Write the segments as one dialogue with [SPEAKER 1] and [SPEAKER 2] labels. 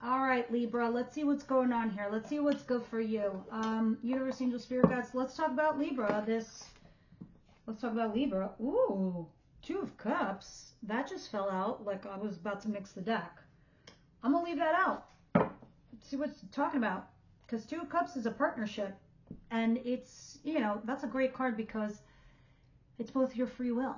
[SPEAKER 1] All right, Libra, let's see what's going on here. Let's see what's good for you. Um, Universe, Angel, Spirit Guides, let's talk about Libra. This, let's talk about Libra. Ooh, Two of Cups. That just fell out like I was about to mix the deck. I'm going to leave that out. Let's see what's talking about. Because Two of Cups is a partnership. And it's, you know, that's a great card because it's both your free will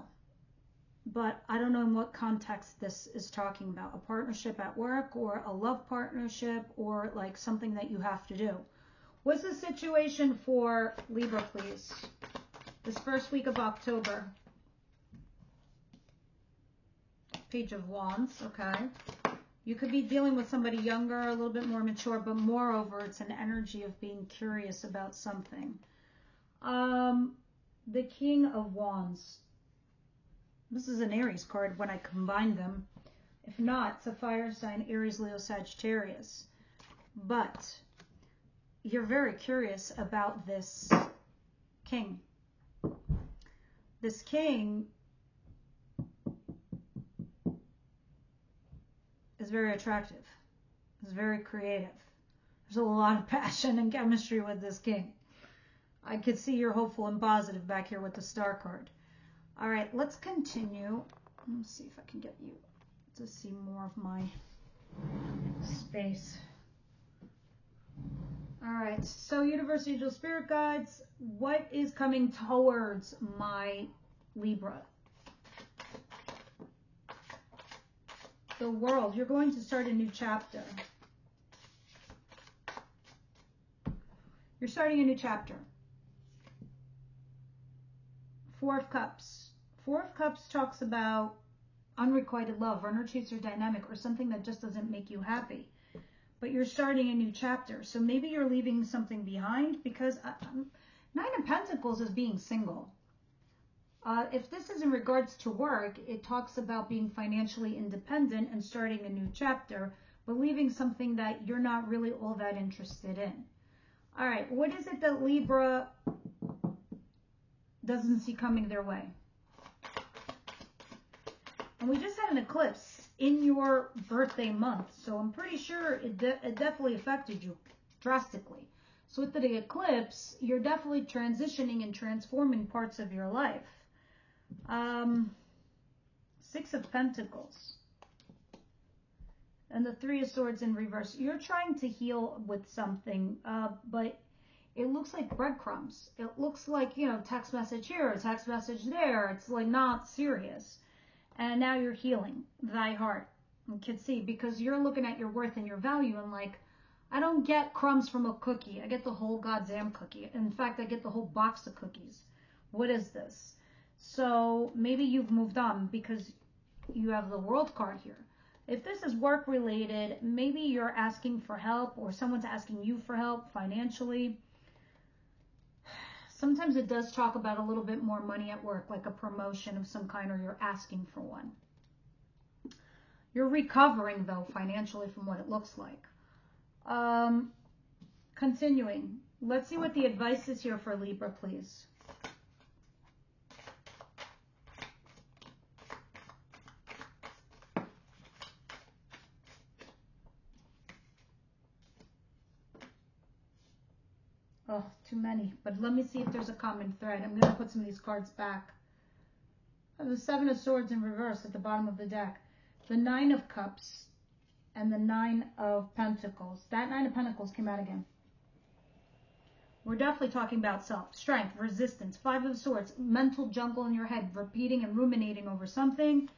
[SPEAKER 1] but I don't know in what context this is talking about. A partnership at work or a love partnership or like something that you have to do. What's the situation for Libra, please? This first week of October. Page of Wands, okay. You could be dealing with somebody younger, a little bit more mature, but moreover, it's an energy of being curious about something. Um, the King of Wands. This is an Aries card when I combine them. If not, it's a fire sign, Aries, Leo, Sagittarius. But you're very curious about this king. This king is very attractive. Is very creative. There's a lot of passion and chemistry with this king. I could see you're hopeful and positive back here with the star card. All right, let's continue. Let's see if I can get you to see more of my space. All right, so Universe Angel Spirit Guides, what is coming towards my Libra? The world. You're going to start a new chapter. You're starting a new chapter. Four of Cups. Four of Cups talks about unrequited love, runner chaser dynamic, or something that just doesn't make you happy. But you're starting a new chapter. So maybe you're leaving something behind because uh, um, Nine of Pentacles is being single. Uh, if this is in regards to work, it talks about being financially independent and starting a new chapter, but leaving something that you're not really all that interested in. All right, what is it that Libra doesn't see coming their way? And we just had an eclipse in your birthday month, so I'm pretty sure it, de it definitely affected you drastically. So with the eclipse, you're definitely transitioning and transforming parts of your life. Um, Six of Pentacles. And the Three of Swords in reverse. You're trying to heal with something, uh, but it looks like breadcrumbs. It looks like, you know, text message here, text message there. It's like not serious and now you're healing thy heart. Can see because you're looking at your worth and your value and like, I don't get crumbs from a cookie. I get the whole goddamn cookie. In fact, I get the whole box of cookies. What is this? So maybe you've moved on because you have the world card here. If this is work related, maybe you're asking for help or someone's asking you for help financially Sometimes it does talk about a little bit more money at work, like a promotion of some kind, or you're asking for one. You're recovering, though, financially from what it looks like. Um, continuing. Let's see what the advice is here for Libra, please. Oh, too many. But let me see if there's a common thread. I'm going to put some of these cards back. Uh, the Seven of Swords in reverse at the bottom of the deck. The Nine of Cups and the Nine of Pentacles. That Nine of Pentacles came out again. We're definitely talking about self, strength, resistance, Five of Swords, mental jungle in your head, repeating and ruminating over something.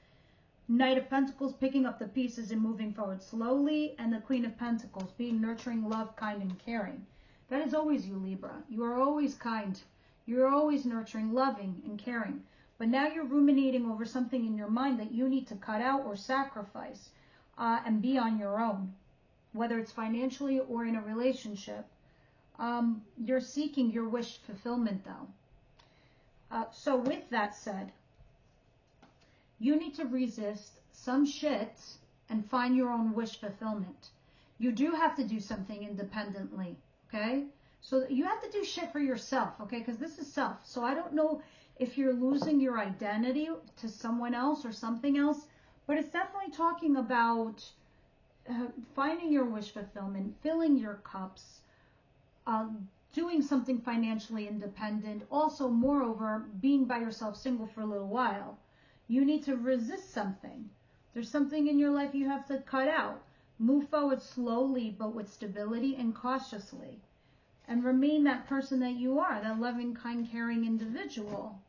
[SPEAKER 1] Knight of Pentacles, picking up the pieces and moving forward slowly. And the Queen of Pentacles, being nurturing, love, kind, and caring. That is always you, Libra. You are always kind. You're always nurturing, loving, and caring. But now you're ruminating over something in your mind that you need to cut out or sacrifice uh, and be on your own, whether it's financially or in a relationship. Um, you're seeking your wish fulfillment, though. Uh, so with that said, you need to resist some shit and find your own wish fulfillment. You do have to do something independently okay? So you have to do shit for yourself, okay? Because this is self. So I don't know if you're losing your identity to someone else or something else, but it's definitely talking about uh, finding your wish fulfillment, filling your cups, uh, doing something financially independent. Also, moreover, being by yourself single for a little while. You need to resist something. There's something in your life you have to cut out. Move forward slowly, but with stability and cautiously. And remain that person that you are, that loving, kind, caring individual.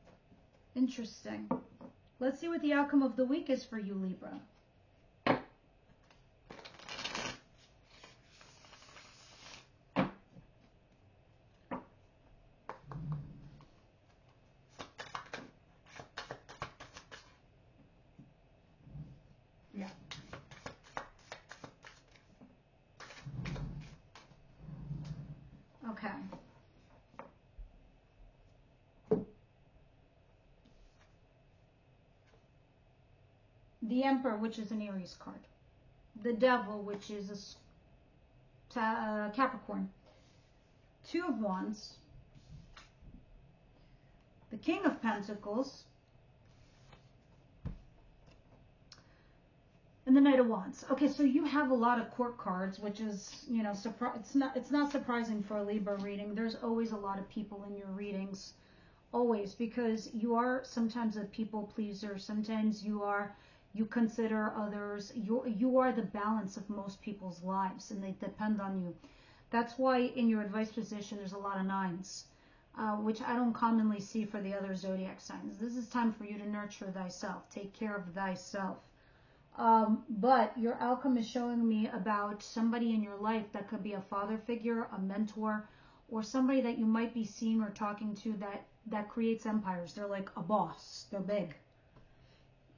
[SPEAKER 1] Interesting. Let's see what the outcome of the week is for you, Libra. the Emperor, which is an Aries card, the Devil, which is a uh, Capricorn, Two of Wands, the King of Pentacles, and the Knight of Wands. Okay, so you have a lot of court cards, which is, you know, surprise. It's not. It's not surprising for a Libra reading. There's always a lot of people in your readings, always, because you are sometimes a people pleaser. Sometimes you are you consider others you you are the balance of most people's lives and they depend on you that's why in your advice position there's a lot of nines uh, which I don't commonly see for the other zodiac signs. This is time for you to nurture thyself, take care of thyself. Um, but your outcome is showing me about somebody in your life that could be a father figure, a mentor, or somebody that you might be seeing or talking to that that creates empires. They're like a boss. They're big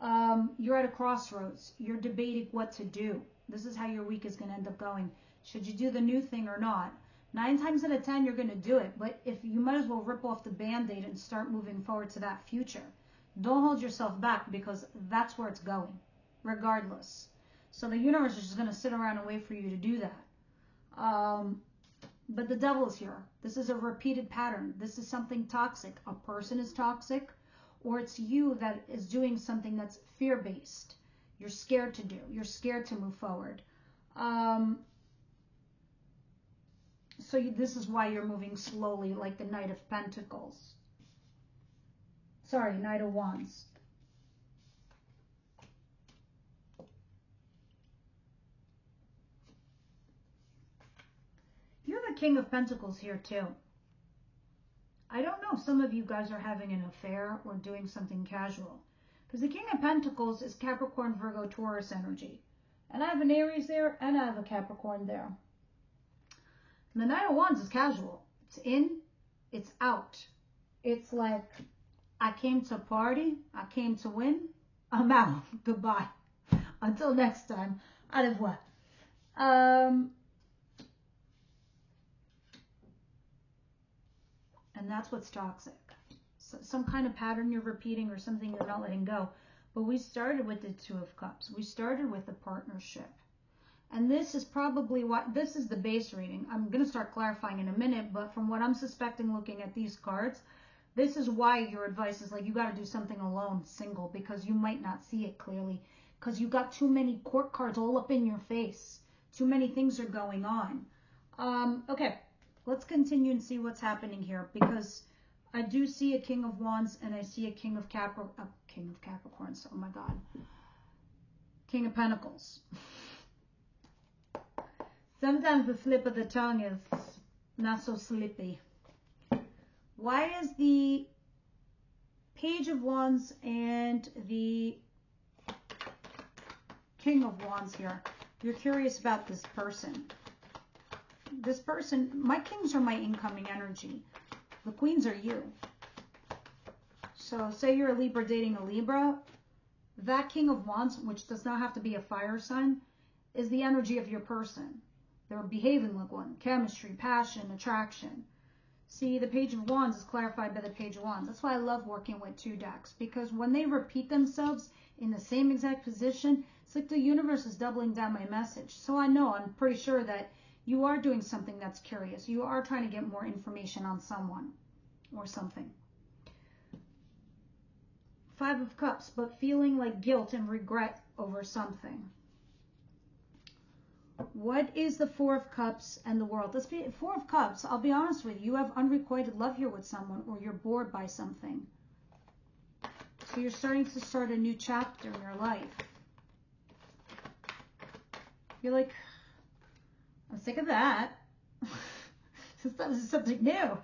[SPEAKER 1] um, you're at a crossroads. You're debating what to do. This is how your week is going to end up going. Should you do the new thing or not? Nine times out of ten, you're going to do it. But if you might as well rip off the band-aid and start moving forward to that future. Don't hold yourself back because that's where it's going, regardless. So the universe is just going to sit around and wait for you to do that. Um, but the devil is here. This is a repeated pattern. This is something toxic. A person is toxic or it's you that is doing something that's fear based. You're scared to do. You're scared to move forward. Um, so you, this is why you're moving slowly, like the Knight of Pentacles. Sorry, Knight of Wands. You have a King of Pentacles here too. I don't know if some of you guys are having an affair or doing something casual. Because the King of Pentacles is Capricorn, Virgo, Taurus energy. And I have an Aries there and I have a Capricorn there. And the Knight of Wands is casual. It's in, it's out. It's like, I came to party, I came to win, I'm out. Goodbye. Until next time. Au revoir. Um, And that's what's toxic. So some kind of pattern you're repeating or something you're not letting go. But we started with the Two of Cups. We started with the partnership. And this is probably what, this is the base reading. I'm going to start clarifying in a minute, but from what I'm suspecting looking at these cards, this is why your advice is like, you got to do something alone, single, because you might not see it clearly. Because you got too many court cards all up in your face. Too many things are going on. Um, okay, let's continue and see what's happening here because I do see a King of Wands and I see a King of Capri uh, King of Capricorns. Oh my God. King of Pentacles. Sometimes the slip of the tongue is not so slippy. Why is the Page of Wands and the King of Wands here? You're curious about this person this person, my kings are my incoming energy. The queens are you. So say you're a Libra dating a Libra, that King of Wands, which does not have to be a fire sign, is the energy of your person. They're behaving like one. Chemistry, passion, attraction. See, the Page of Wands is clarified by the Page of Wands. That's why I love working with two decks, because when they repeat themselves in the same exact position, it's like the universe is doubling down my message. So I know, I'm pretty sure that you are doing something that's curious. You are trying to get more information on someone or something. Five of Cups, but feeling like guilt and regret over something. what is the Four of Cups and the world? Let's be Four of Cups. I'll be honest with you. You have unrequited love here with someone, or you're bored by something. So you're starting to start a new chapter in your life. You're like, I'm sick of that. this is something new.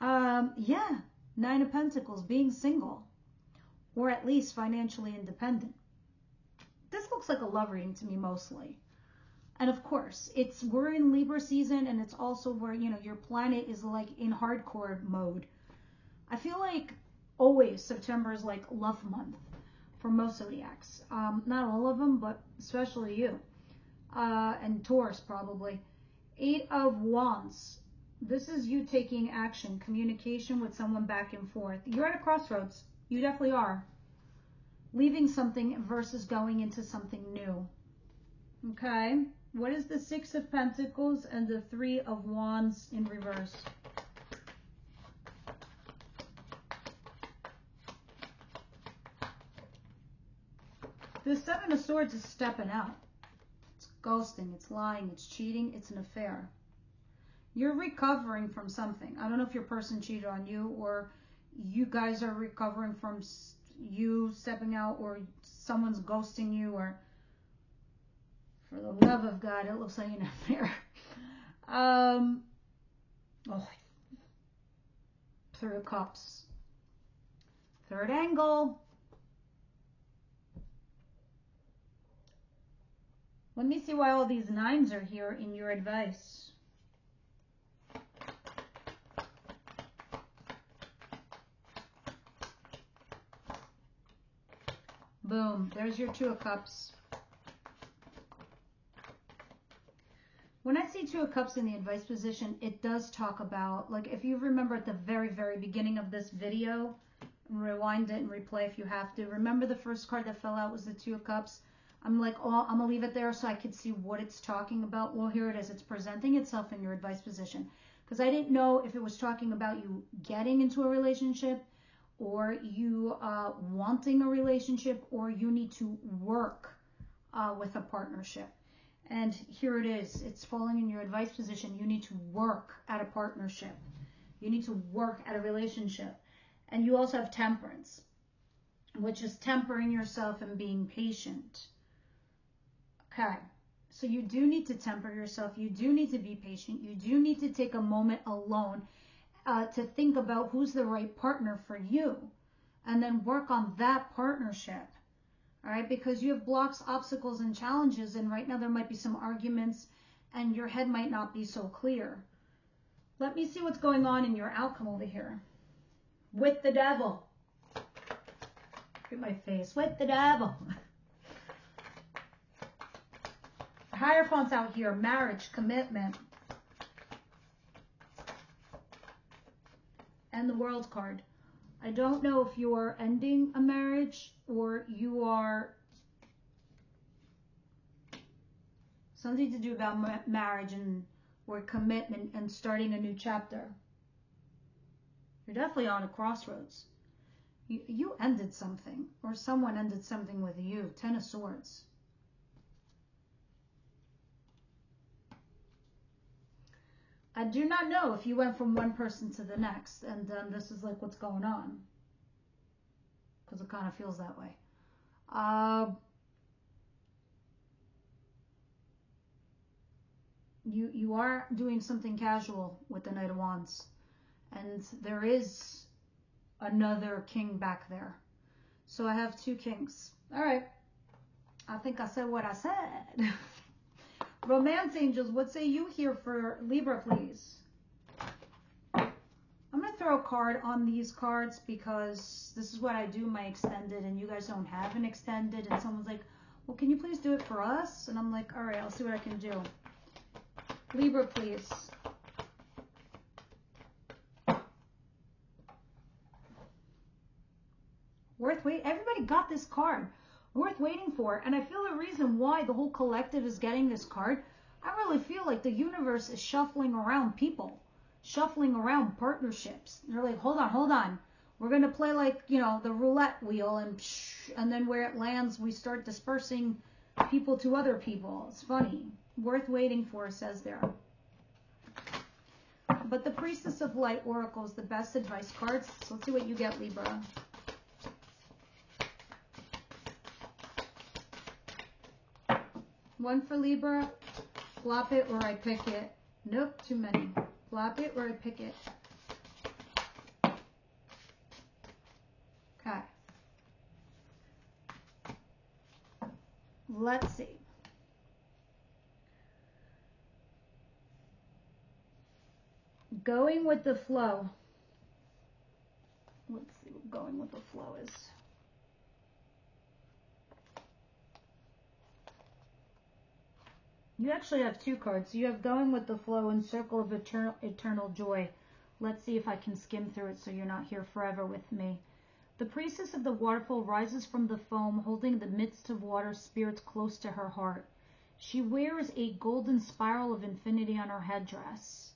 [SPEAKER 1] Um, yeah, Nine of Pentacles, being single, or at least financially independent. This looks like a love reading to me mostly. And of course, it's we're in Libra season and it's also where, you know, your planet is like in hardcore mode. I feel like always September is like love month for most zodiacs. Um, not all of them, but especially you. Uh, and Taurus probably. Eight of Wands. This is you taking action, communication with someone back and forth. You're at a crossroads. You definitely are. Leaving something versus going into something new. Okay. What is the Six of Pentacles and the Three of Wands in reverse? The Seven of Swords is stepping out. Ghosting, it's lying, it's cheating, it's an affair. You're recovering from something. I don't know if your person cheated on you or you guys are recovering from you stepping out or someone's ghosting you or for the love of God, it looks like an affair. Um, oh, of Cups. Third angle. Let me see why all these nines are here in your advice. Boom. There's your Two of Cups. When I see Two of Cups in the advice position, it does talk about, like, if you remember at the very, very beginning of this video, rewind it and replay if you have to. Remember the first card that fell out was the Two of Cups? I'm like, oh, I'm to leave it there so I could see what it's talking about. Well, here it is. It's presenting itself in your advice position. Because I didn't know if it was talking about you getting into a relationship or you uh, wanting a relationship or you need to work uh, with a partnership. And here it is. It's falling in your advice position. You need to work at a partnership. You need to work at a relationship. And you also have temperance, which is tempering yourself and being patient. Okay. So you do need to temper yourself. You do need to be patient. You do need to take a moment alone uh, to think about who's the right partner for you and then work on that partnership all right? Because you have blocks, obstacles, and challenges, and right now there might be some arguments, and your head might not be so clear. Let me see what's going on in your outcome over here. With the devil. Look at my face. With the devil. Hierophant's out here. Marriage, commitment. And the world card. I don't know if you are ending a marriage or you are something to do about marriage and or commitment and starting a new chapter. You're definitely on a crossroads. You, you ended something or someone ended something with you. Ten of Swords. I do not know if you went from one person to the next and then this is like what's going on. Because it kind of feels that way. Uh, you, you are doing something casual with the Knight of Wands. And there is another king back there. So I have two kings. All right. I think I said what I said. Romance angels, what say you here for Libra, please? I'm going to throw a card on these cards because this is what I do my extended and you guys don't have an extended and someone's like, well, can you please do it for us? And I'm like, all right, I'll see what I can do. Libra, please. Worth wait. Everybody got this card worth waiting for. And I feel the reason why the whole collective is getting this card, I really feel like the universe is shuffling around people, shuffling around partnerships. They're like, hold on, hold on. We're going to play like, you know, the roulette wheel and and then where it lands, we start dispersing people to other people. It's funny. Worth waiting for, says there. But the Priestess of Light Oracle is the best advice cards. So let's see what you get, Libra. One for Libra. Flop it or I pick it. Nope, too many. Flop it or I pick it. Okay. Let's see. Going with the flow. Let's see what going with the flow is. You actually have two cards. You have Going with the Flow and Circle of Eternal, Eternal Joy. Let's see if I can skim through it so you're not here forever with me. The priestess of the waterfall rises from the foam, holding the midst of water spirits close to her heart. She wears a golden spiral of infinity on her headdress,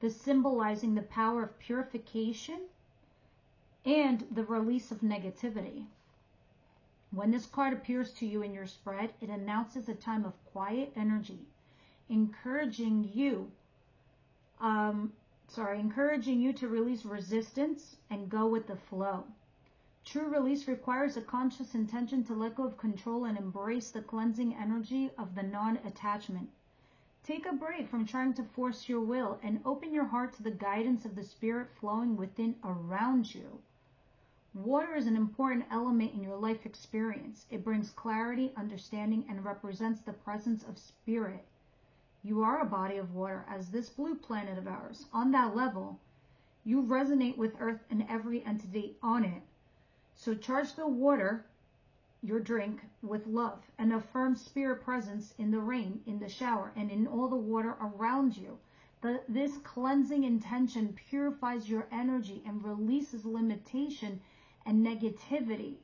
[SPEAKER 1] the symbolizing the power of purification and the release of negativity. When this card appears to you in your spread, it announces a time of quiet energy, encouraging you, um, sorry, encouraging you to release resistance and go with the flow. True release requires a conscious intention to let go of control and embrace the cleansing energy of the non-attachment. Take a break from trying to force your will and open your heart to the guidance of the spirit flowing within around you. Water is an important element in your life experience. It brings clarity, understanding, and represents the presence of spirit. You are a body of water as this blue planet of ours. On that level, you resonate with Earth and every entity on it. So charge the water, your drink, with love and affirm spirit presence in the rain, in the shower, and in all the water around you. The, this cleansing intention purifies your energy and releases limitation and negativity.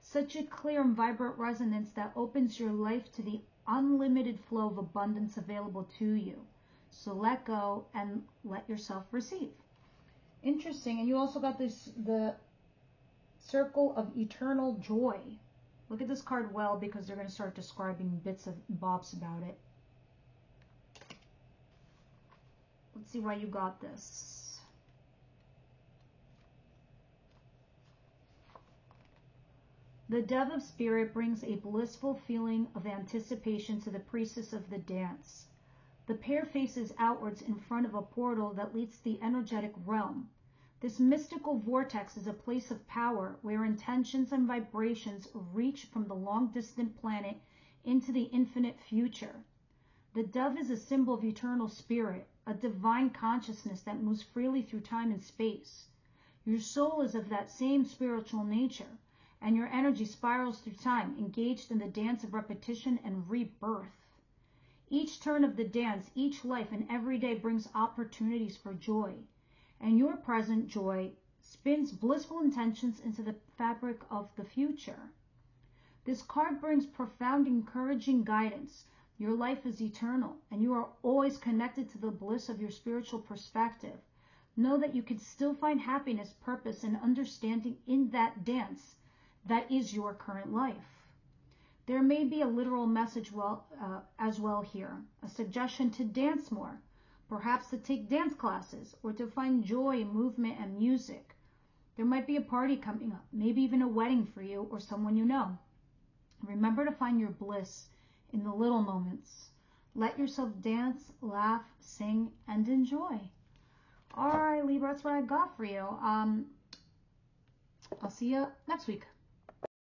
[SPEAKER 1] Such a clear and vibrant resonance that opens your life to the unlimited flow of abundance available to you. So let go and let yourself receive. Interesting. And you also got this the circle of eternal joy. Look at this card well because they're going to start describing bits of bobs about it. Let's see why you got this. The dove of spirit brings a blissful feeling of anticipation to the priestess of the dance. The pair faces outwards in front of a portal that leads to the energetic realm. This mystical vortex is a place of power where intentions and vibrations reach from the long distant planet into the infinite future. The dove is a symbol of eternal spirit, a divine consciousness that moves freely through time and space. Your soul is of that same spiritual nature and your energy spirals through time, engaged in the dance of repetition and rebirth. Each turn of the dance, each life, and every day brings opportunities for joy, and your present joy spins blissful intentions into the fabric of the future. This card brings profound, encouraging guidance. Your life is eternal, and you are always connected to the bliss of your spiritual perspective. Know that you can still find happiness, purpose, and understanding in that dance that is your current life. There may be a literal message well, uh, as well here, a suggestion to dance more, perhaps to take dance classes, or to find joy in movement and music. There might be a party coming up, maybe even a wedding for you or someone you know. Remember to find your bliss in the little moments. Let yourself dance, laugh, sing, and enjoy. All right, Libra, that's what I got for you. Um, I'll see you next week.